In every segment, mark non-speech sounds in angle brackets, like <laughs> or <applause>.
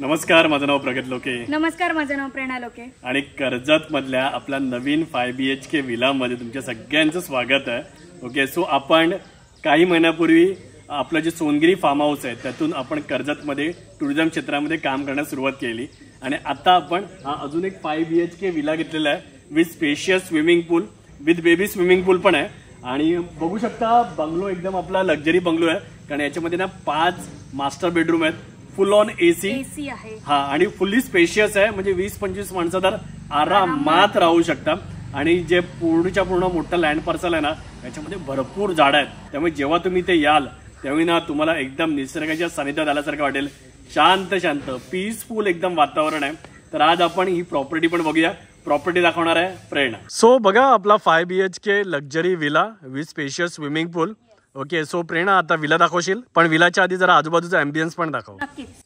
नमस्कार माझं नाव प्रगत लोके. नमस्कार माझं नाव प्रेरणा लोके. आणि कर्जत मधल्या आपल्या नवीन फाय बी एच के विलामध्ये तुमच्या सगळ्यांचं स्वागत आहे. ओके सो आपण काही महिन्यापूर्वी आपलं जे सोनगिरी फार्म हाऊस आहे त्यातून आपण कर्जतमध्ये टुरिझम क्षेत्रामध्ये काम करण्यास सुरुवात केली. आणि आता आपण हा अजून एक five B H K villa घेतलेला आहे with spacious swimming pool with baby swimming pool पण आहे. आणि बघू शकता बंगलो एकदम आपला लक्झरी बंगलो आहे. कारण याच्यामध्ये ना पाच मास्टर बेडरूम आहेत. फुल ऑन एसी एसी आहे. हा आणि फुल्ली स्पेशियस आहे म्हणजे वीस पंचवीस माणसं तर आरामात राहू शकता आणि जे पूर्णच्या पूर्ण मोठं लँड पार्सल आहे ना याच्यामध्ये भरपूर झाडं आहेत. त्यामुळे जेव्हा तुम्ही ते याल त्यावेळी ना तुम्हाला एकदम निसर्गाच्या सानिध्यात आल्यासारखं वाटेल. शांत शांत पीसफुल एकदम वातावरण आहे. तर आज आपण ही प्रॉपर्टी पण बघूया. प्रॉपर्टी दाखवणार आहे प्रेरणा. सो बघा आपला five B H K luxury villa with spacious swimming pool okay so Prerna आता विला दाखवशील? पण विलाच्या आधी जरा आजूबाजूचा अँबियन्स पण दाखव.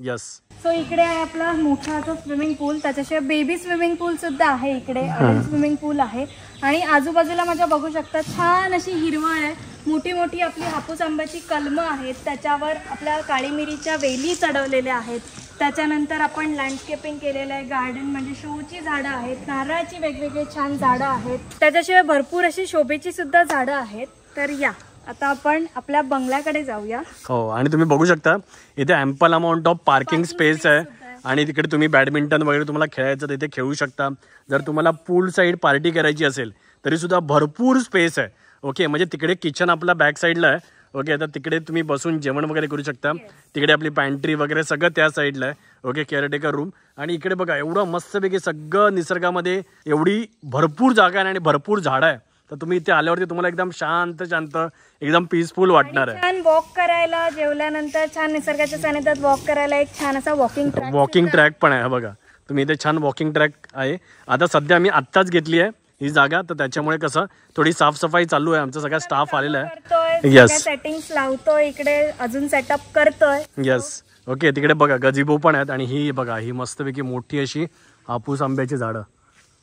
यस सो इकडे आहे आपला मोठा असा स्विमिंग पूल त्याच्याशिवाय बेबी स्विमिंग पूल सुद्धा आहे इकडे. स्विमिंग पूल आहे. आणि आजूबाजूला माझ्या बघू शकता छान अशी हिरवळ आहे. मोठी मोठी आपली हापूस आंब्याची कलमं आहेत. त्याच्यावर आपल्या काळी मिरीच्या वेली चढवलेल्या आहेत. त्याच्यानंतर आपण लँडस्केपिंग केलेलं आहे. गार्डन म्हणजे शोची झाडं आहेत. नारळाची वेगवेगळी छान झाडं आहेत. त्याच्याशिवाय भरपूर अशी शोभेची सुद्धा झाडं आहेत. तर या. आता आपण आपल्या बंगल्याकडे जाऊया. हो आणि तुम्ही बघू शकता इथे ample amount of parking space आहे. आणि तिकडे तुम्ही बॅडमिंटन वगैरे तुम्हाला खेळायचं तिथे खेळू शकता. जर तुम्हाला पूल साईड पार्टी करायची असेल तरी सुद्धा भरपूर स्पेस आहे. ओके म्हणजे तिकडे किचन आपला बॅक साईडला आहे. ओके तर तिकडे तुम्ही बसून जेवण वगैरे करू शकता. तिकडे आपली पॅन्ट्री वगैरे सगळं त्या साईडला आहे. ओके केअरटेकर रूम आणि इकडे बघा एवढं मस्तपैकी सगळं निसर्गामध्ये एवढी भरपूर जागा आहे आणि भरपूर झाडं आहे. तर तुम्ही इथे आल्यावरती तुम्हाला एकदम शांत शांत एकदम पीसफुल वाटणार आहे. छान वॉक करायला जेवल्यानंतर छान निसर्गाच्या सानिध्यात वॉक करायला एक छान असा वॉकिंग वॉकिंग ट्रॅक पण आहे बघा. तुम्ही इथे छान वॉकिंग ट्रॅक आहे. आता सध्या आम्ही आत्ताच घेतली आहे ही जागा तर त्याच्यामुळे कसं थोडी साफसफाई चालू आहे. आमचा सगळा स्टाफ आलेला आहे. Yes. सेटिंग्स लावतोय इकडे अजून सेटअप करतोय. येस ओके तिकडे बघा गजिबो पण आहेत आणि ही बघा ही मस्तपैकी मोठी अशी हापूस आंब्याची झाडं.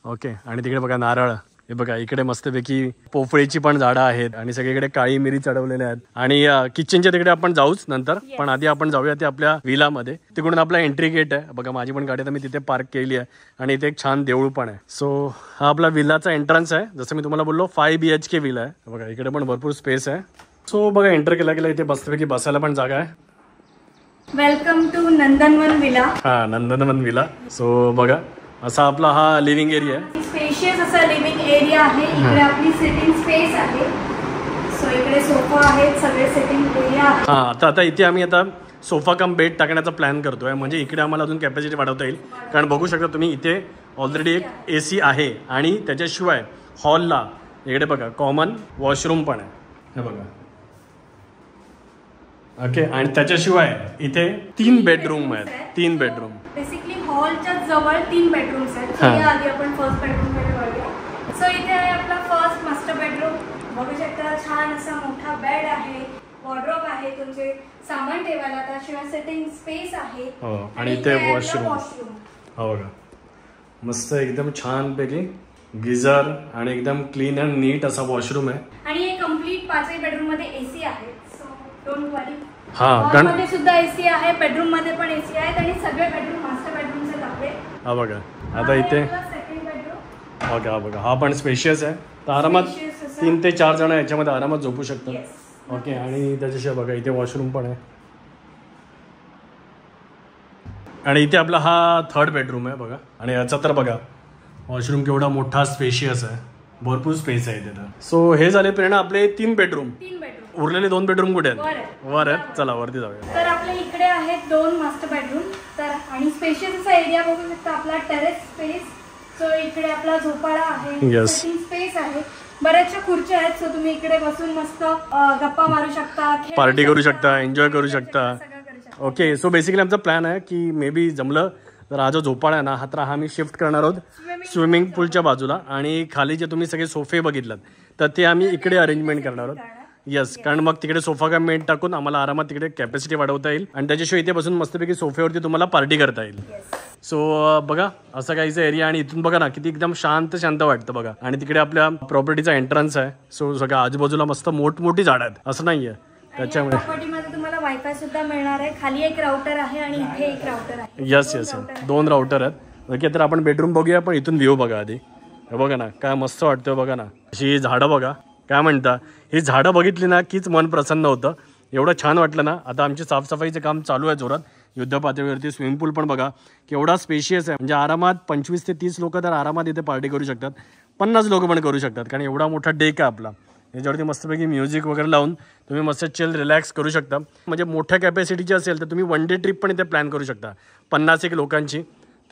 ओके आणि तिकडे बघा नारळ. हे बघा इकडे मस्तपैकी पोफळीची पण झाडं आहेत आणि सगळीकडे काळी मिरी चढवलेल्या आहेत. आणि किचनच्या तिकडे आपण जाऊच नंतर पण आधी आपण जाऊया ते आपल्या विलामध्ये. तिकडून आपला एंट्री गेट आहे. बघा माझी पण गाडी आता मी तिथे पार्क केली आहे आणि इथे एक छान देऊळ पण आहे. सो हा आपला विलाचा एंट्रन्स आहे. जसं मी तुम्हाला बोललो five B H K villa आहे. बघा इकडे पण भरपूर स्पेस आहे. सो बघा एंटर केला गेला इथे मस्तपैकी बसायला पण जागा आहे. Welcome to Nandanvan villa. हा नंदनवन विला. सो बघा असा आपला हा लिव्हिंग एरिया आहे. स्पेशियस असा लिव्हिंग एरिया आहे. इकडे आपली सिटिंग स्पेस आहे. सो इकडे सोफा आहेत. सगळे सिटिंग एरिया आहे हा आता आता इथे आम्ही आता सोफा कम बेड टाकण्याचा प्लॅन करतोय. म्हणजे इकडे आम्हाला अजून कॅपॅसिटी वाढवता येईल. कारण बघू शकता तुम्ही इथे ऑलरेडी एक ए सी आहे. आणि त्याच्याशिवाय हॉलला इकडे बघा कॉमन वॉशरूम पण आहे. हे बघा. ओके आणि त्याच्याशिवाय इथे तीन बेडरूम आहेत. तीन बेडरूम बेसिकली हॉलच्या जवळ तीन बेडरूम्स आहेत. आधी आपण फर्स्ट बेडरूमकडे वळूया सो इथे आहे आपला फर्स्ट मास्टर बेडरूम बघू शकता छान असा मोठा बेड आहे. वॉर्ड्रोब आहे तुमचे. सामान ठेवायला त्याशिवाय सिटिंग स्पेस आहे. हो, आणि इथे washroom. हा बघा मस्त एकदम छानपैकी गिझर आणि एकदम क्लीन अँड नीट असा वॉशरूम आहे. आणि हे कंप्लीट पाचही बेडरूममध्ये एसी आहे. सो डोंट वरी हा गणमध्ये सुद्धा एसी आहे बेडरूममध्ये पण एसी आहेत आणि सगळे बेडरूम मास्टर बेडरूमचे आपले. हा बघा. आता इथे बेडरूम बघा हा बघा हा पण स्पेशियस आहे. तर आरामात. तीन ते चार जण याच्यामध्ये आरामात झोपू शकतात. ओके आणि त्याच्याशिवाय बघा इथे वॉशरूम पण आहे. आणि इथे आपला हा थर्ड बेडरूम आहे बघा. आणि याचा तर बघा वॉशरूम केवढा मोठा स्पेशियस आहे. भरपूर स्पेस आहे इथे तर. सो हे झाले प्रेरणा आपले तीन बेडरूम तीन बेडरूम उरलेले दोन बेडरूम कुठे आहेत? आहे. वर आहेत. चला वरती जाऊया. तर आपल्या इकडे आहेत दोन मास्टर बेडरूम तर आणि स्पेशियस असा एरिया बघू शकता आपला टेरेस स्पेस सो इकडे आपला झोपाळा आहे. Yes. स्पेस आहे. बऱ्याचशा खुर्च्या आहेत. सो तुम्ही इकडे बसून मस्त अ, गप्पा मारू शकता खेळू पार्टी करू शकता एन्जॉय करू शकता. सगळं करू शकता. ओके सो बेसिकली आमचा प्लॅन आहे की मे बी जमलं तर हा जो झोपाळा आहे ना हा तर हा आम्ही शिफ्ट करणार आहोत स्विमिंग पूलच्या बाजूला. आणि खाली जे तुम्ही सगळे सोफे बघितलात तर ते आम्ही इकडे अरेंजमेंट करणार आहोत. येस कारण मग तिकडे सोफा का मेंट टाकून आम्हाला आरामात तिकडे कॅपॅसिटी वाढवता येईल. आणि त्याच्याशिवाय इथे बसून मस्तपैकी सोफ्यावरती तुम्हाला पार्टी करता येईल. सो बघा असं काहीचा एरिया आणि इथून बघा ना किती एकदम शांत शांत वाटतं बघा. आणि तिकडे आपल्या प्रॉपर्टीचा एंट्रन्स आहे. सो सगळ्या आजूबाजूला मस्त मोठमोठी झाडं आहेत. असं नाहीये. त्याच्यामुळे तुम्हाला वायफाय सुद्धा मिळणार आहे. खाली एक राउटर आहे आणि इथे एक राउटर आहे. यस यस दोन राउटर आहेत. ओके तर आपण बेडरूम बघूया पण इथून व्ह्यू बघा आधी. हे बघा ना काय मस्त वाटतं बघा ना. अशी झाडं बघा. काय म्हणता? ही झाडं बघितली ना कीच मन प्रसन्न होतं. एवढं छान वाटलं ना. आता आमची साफसफाईचं काम चालू आहे जोरात. युद्ध पातळीवरती स्विमिंग पूल पण बघा. केवढा स्पेशियस आहे. म्हणजे आरामात पंचवीस ते तीस लोक तर आरामात इथे पार्टी करू शकतात. पन्नास लोक पण करू शकतात. कारण एवढा मोठा डेक आहे आपला. याच्यावरती मस्तपैकी म्युझिक वगैरे लावून तुम्ही मस्त चिल रिलॅक्स करू शकता. म्हणजे मोठ्या कॅपॅसिटीची असेल तर तुम्ही वन डे ट्रिप पण इथे प्लॅन करू शकता. पन्नास एक लोकांची.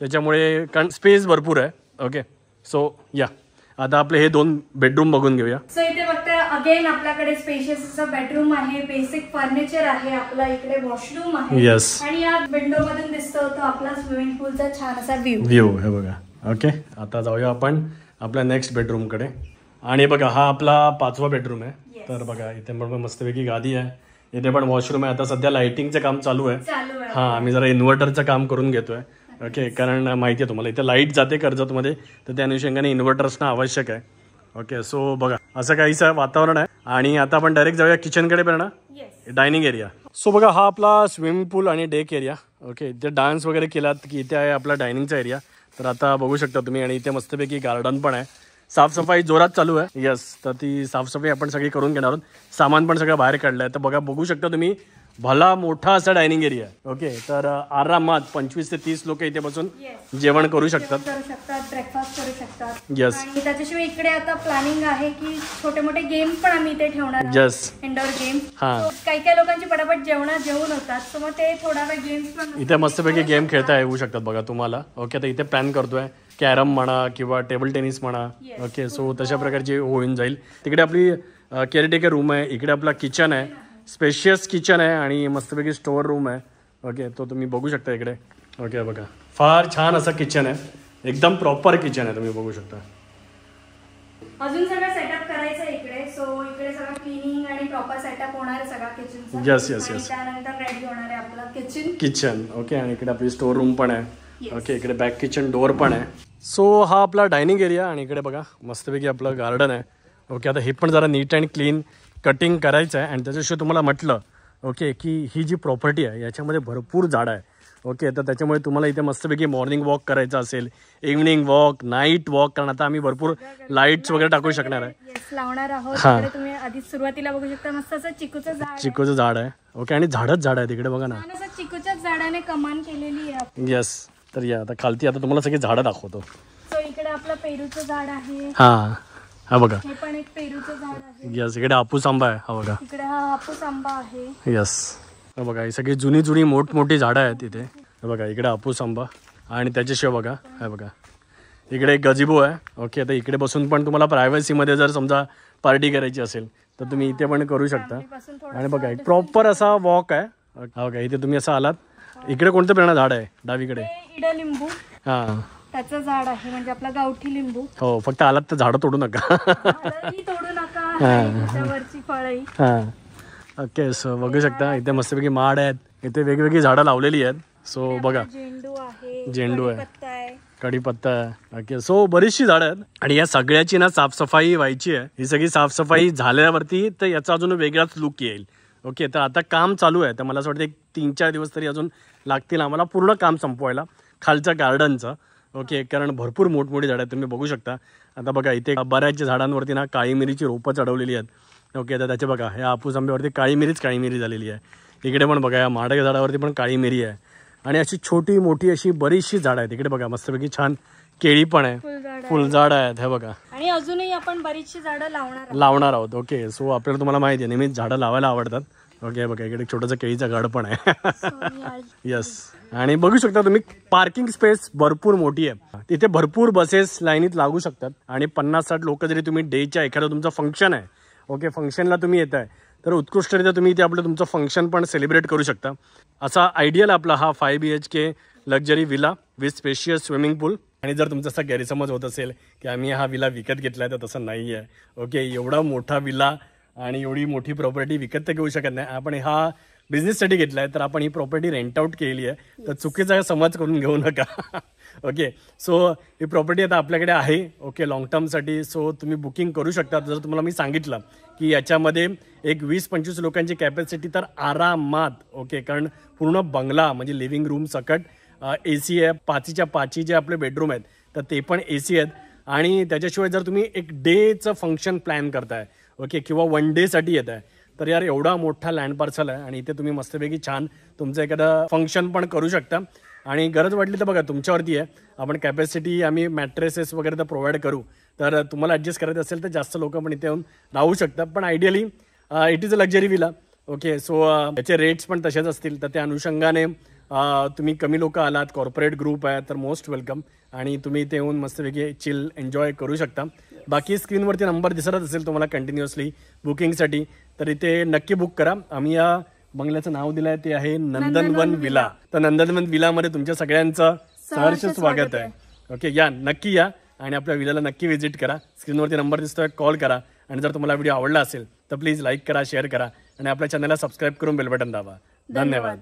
त्याच्यामुळे कारण स्पेस भरपूर आहे. ओके सो या आता आपले हे दोन बेडरूम बघून घेऊया. सो इथे बघता अगेन आपल्याकडे स्पेशियस असं बेडरूम आहे बेसिक फर्निचर आहे आपला इकडे वॉशरूम आहे. Yes. आणि या विंडो मधून दिसतो तो आपला स्विमिंग पूलचा छान असा व्ह्यू व्ह्यू हे बघा. ओके आता जाऊया आपण आपल्या नेक्स्ट बेडरूमकडे आणि बघा हा आपला पाचवा बेडरूम आहे. तर बघा इथे पण मस्तपैकी गादी आहे. इथे पण वॉशरूम आहे. आता सध्या लाइटिंगचं काम चालू आहे. चालू आहे. हा आम्ही जरा इन्व्हर्टरचं काम करून घेतोय. ओके कारण माहिती आहे तुम्हाला इथे लाइट जाते कर्जतमध्ये तर त्या अनुषंगाने इन्व्हर्टर असणं आवश्यक आहे. ओके सो बघा असं काहीचं वातावरण आहे. आणि आता आपण डायरेक्ट जाऊया किचनकडे पण ना? येस डायनिंग एरिया सो बघा हा आपला स्विमिंग पूल आणि डेक एरिया ओके इथे डान्स वगैरे केलात की इथे आहे आपला डायनिंगचा एरिया तर आता बघू शकता तुम्ही आणि इथे मस्तपैकी गार्डन पण आहे. साफसफाई जोरात चालू आहे. यस तर ती साफसफाई आपण सगळी करून घेणार आहोत. सामान पण सगळं बाहेर काढलं आहे तर बघा बघू शकता तुम्ही भला मोठा असा डायनिंग एरिया आहे. ओके तर आरामात पंचवीस ते तीस लोक इथे बसून जेवण करू शकतात. करू शकतात ब्रेकफास्ट करू शकतात. Yes. आणि त्याच्याशिवाय इकडे आता प्लॅनिंग आहे की छोटे मोठे गेम पण आम्ही इथे ठेवणार इंडोर गेम हा. काही काही लोकांची पटापट जेवण जेवण होतात. सो मग ते थोडा वेळ गेम्स पण इथे मस्तपैकी गेम खेळता येऊ शकतात बघा तुम्हाला. ओके तर इथे प्लॅन करतोय. कॅरम म्हणा किंवा टेबल टेनिस म्हणा. Yes. ओके सो तशा प्रकारची होऊन जाईल. तिकडे आपली केअरटेकर रूम आहे. इकडे आपला किचन आहे. स्पेशियस किचन आहे आणि मस्तपैकी स्टोअर रूम आहे. ओके तो तुम्ही बघू शकता इकडे. ओके बघा. फार छान असं किचन आहे. एकदम प्रॉपर किचन आहे तुम्ही बघू शकता. अजून सगळं सेटअप करायचं इकडे. सो इकडे सगळं क्लिनिंग आणि प्रॉपर सेटअप होणार सगळा yes, आणि yes. त्यानंतर रेडी होणार आहे आपलं किचन किचन ओके आणि इकडे आपली स्टोर रूम पण आहे. ओके इकडे बॅक किचन डोअर पण आहे. सो हा आपला डायनिंग एरिया आणि इकडे बघा मस्तपैकी आपलं गार्डन आहे. ओके आता हे पण जरा नीट अँड क्लीन कटिंग करायचं आहे आणि त्याच्याशिवाय तुम्हाला म्हटलं ओके की ही जी प्रॉपर्टी आहे याच्यामध्ये भरपूर झाडं आहे ओके तर त्याच्यामुळे तुम्हाला इथे मस्तपैकी मॉर्निंग वॉक करायचं असेल इव्हनिंग वॉक नाईट वॉक कारण आता आम्ही भरपूर लाईट्स वगैरे टाकू शकणार आहे. येस लावणार आहोत. हा. तुम्ही आधी सुरुवातीला बघू शकता मस्त असं चिकूचं झाड आहे. चिकूचं झाड आहे. ओके आणि झाडच झाड आहे तिकडे बघा ना. चिकूच्याच झाडाने कमान केलेली आहे येस तर या आता खालती आता तुम्हाला सगळी झाडं दाखवतो. सो इकडे आपलं पेरूचं झाड आहे. हां. हा बघा. हे पण एक पेरूचं झाड आहे. यस इकडे हापूस आंबा आहे. हा बघा. इकडे हा हापूस आंबा आहे. यस हे बघा ही सगळी जुनी जुनी मोठमोठी झाडं आहेत इथे. हे बघा इकडे हापूस आंबा आणि त्याच्याशिवाय बघा. हे बघा. इकडे एक गजिबो आहे. ओके आता इकडे बसून पण तुम्हाला प्रायव्हसीमध्ये जर समजा पार्टी करायची असेल तर तुम्ही इथे पण करू शकता. आणि बघा एक प्रॉपर असा वॉक आहे. हा बघा इथे तुम्ही असं आलात. इकडे कोणतं प्रेरणा झाड आहे? डावीकडे. हां. त्याचं झाड आहे म्हणजे आपला गावठी लिंबू. हो फक्त आलात तर झाडं तोडू नका. तोडू नका आणि त्याच्यावरची फळही. हां. ओके सो बघू शकता इथे मस्तपैकी माड आहेत. इथे वेगवेगळी झाडं लावलेली आहेत. सो बघा. झेंडू आहे झेंडू आहे. कढीपत्ता आहे. कढीपत्ता आहे. ओके सो बरीचशी झाडं आहेत. आणि या सगळ्याची ना साफसफाई व्हायची आहे. ही सगळी साफसफाई झाल्यावरती तर याचा अजून वेगळाच लुक येईल. ओके तर आता काम चालू आहे. तर मला असं वाटतं एक तीन चार दिवस तरी अजून लागतील आम्हाला पूर्ण काम संपवायला. खालच्या गार्डनचं ओके कारण भरपूर मोठमोठी झाडं आहेत तुम्ही बघू शकता. आता बघा इथे बऱ्याच झाडांवरती ना काळी मिरीची रोपं चढवलेली आहेत. ओके तर त्याचे बघा या हापूस आंब्यावरती काळी मिरीच काळी मिरी झालेली आहे. इकडे पण बघा या माडक झाडावरती पण काळी मिरी आहे. आणि अशी छोटी मोठी अशी बरीचशी झाडं आहेत. इकडे बघा मस्तपैकी छान केळी पण आहे. फुलझाड आहे. फुलझाड आहेत हे बघा. आणि अजूनही आपण बरीचशी झाडं लावणार. लावणार आहोत. ओके सो आपल्याला तुम्हाला माहिती आहे नेहमीच झाडं लावायला आवडतात. ओके बघा इकडे छोटंसं केळीचं झाड पण आहे. येस <laughs> आणि बघू शकता तुम्ही पार्किंग स्पेस भरपूर मोठी आहे. तिथे भरपूर बसेस लाईनीत लागू शकतात. आणि पन्नास साठ लोक जरी तुम्ही डेच्या एखादं तुमचं फंक्शन आहे ओके फंक्शनला तुम्ही येत आहे तर उत्कृष्टरित्या तुम्ही इथे आपलं तुमचं फंक्शन पण सेलिब्रेट करू शकता. असा आयडियल आपला हा five B H K luxury villa with spacious swimming pool आणि जर तुमचा असा गैरसमज होत असेल की आम्ही हा विला विकत घेतलाय तर तसं नाही आहे ओके एवढा मोठा विला आणि एवढी मोठी प्रॉपर्टी विकत तर घेऊ शकत नाही. आपण हा बिझनेससाठी घेतला आहे तर आपण ही प्रॉपर्टी रेंट आउट केली आहे. तर चुकीचा समज करून घेऊ नका. <laughs> ओके सो ही प्रॉपर्टी आता आपल्याकडे आहे. ओके लॉंग टर्मसाठी सो तुम्ही बुकिंग करू शकता. जर तुम्हाला मी सांगितलं की याच्यामध्ये एक वीस पंचवीस लोकांची कॅपॅसिटी तर आरामात ओके कारण पूर्ण बंगला म्हणजे लिव्हिंग रूम सकट ए सी आहे पाचीच्या पाची जे आपले बेडरूम आहेत तर ते पण ए सी आहेत. आणि त्याच्याशिवाय जर तुम्ही एक डेचं फंक्शन प्लॅन करताय ओके किंवा वन डेसाठी येत आहे. तर यार एवढा मोठा लँड पार्सल आहे आणि इथे तुम्ही मस्तपैकी छान तुमचं एखादं फंक्शन पण करू शकता. आणि गरज वाटली तर बघा तुमच्यावरती आहे. आपण कॅपॅसिटी आम्ही मॅट्रेसेस वगैरे तर प्रोव्हाइड करू. तर तुम्हाला ॲडजस्ट करायचं असेल तर जास्त लोक पण इथे येऊन राहू शकतात. पण ideally it is a luxury villa okay so याचे रेट्स पण तसेच असतील. तर त्या अनुषंगाने तुम्ही कमी लोक आलात कॉर्पोरेट ग्रुप आहे तर मोस्ट वेलकम आणि तुम्ही इथे येऊन मस्तपैकी चिल एन्जॉय करू शकता. बाकी स्क्रीनवरती नंबर दिसत असेल तुम्हाला कंटिन्युअसली बुकिंगसाठी तर इथे नक्की बुक करा. आम्ही या बंगल्याचं नाव दिलं आहे ते आहे नंदनवन विला. तर नंदनवन विलामध्ये तुमच्या सगळ्यांचं सहर्ष स्वागत आहे. ओके या नक्की या आणि आपल्या विलाला नक्की व्हिजिट करा. स्क्रीनवरती नंबर दिसतोय कॉल करा. आणि जर तुम्हाला व्हिडिओ आवडला असेल तर प्लीज लाईक करा शेअर करा. आणि आपल्या चॅनलला सबस्क्राईब करून बेल बटन दाबा. धन्यवाद.